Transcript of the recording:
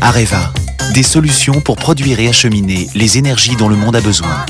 Areva, des solutions pour produire et acheminer les énergies dont le monde a besoin.